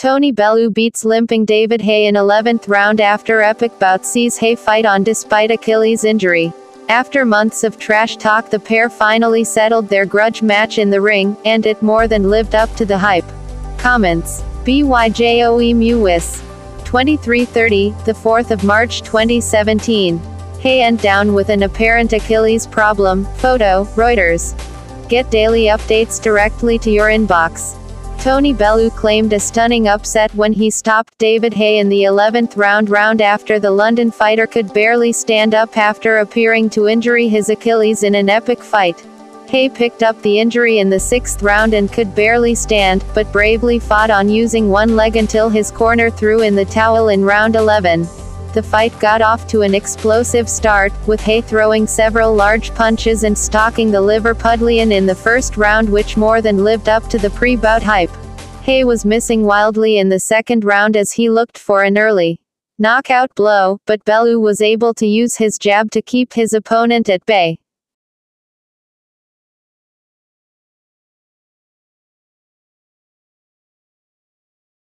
Tony Bellew beats limping David Haye in 11th round after epic bout sees Haye fight on despite Achilles injury. After months of trash talk the pair finally settled their grudge match in the ring, and it more than lived up to the hype. Comments. BYJOE Mewis. 2330, the 4th of March 2017. Haye and down with an apparent Achilles problem, photo, Reuters. Get daily updates directly to your inbox. Tony Bellew claimed a stunning upset when he stopped David Haye in the 11th round round after the London fighter could barely stand up after appearing to injury his Achilles in an epic fight. Haye picked up the injury in the sixth round and could barely stand, but bravely fought on using one leg until his corner threw in the towel in round 11. The fight got off to an explosive start, with Haye throwing several large punches and stalking the Liverpudlian in the first round which more than lived up to the pre-bout hype. Haye was missing wildly in the second round as he looked for an early knockout blow, but Bellew was able to use his jab to keep his opponent at bay.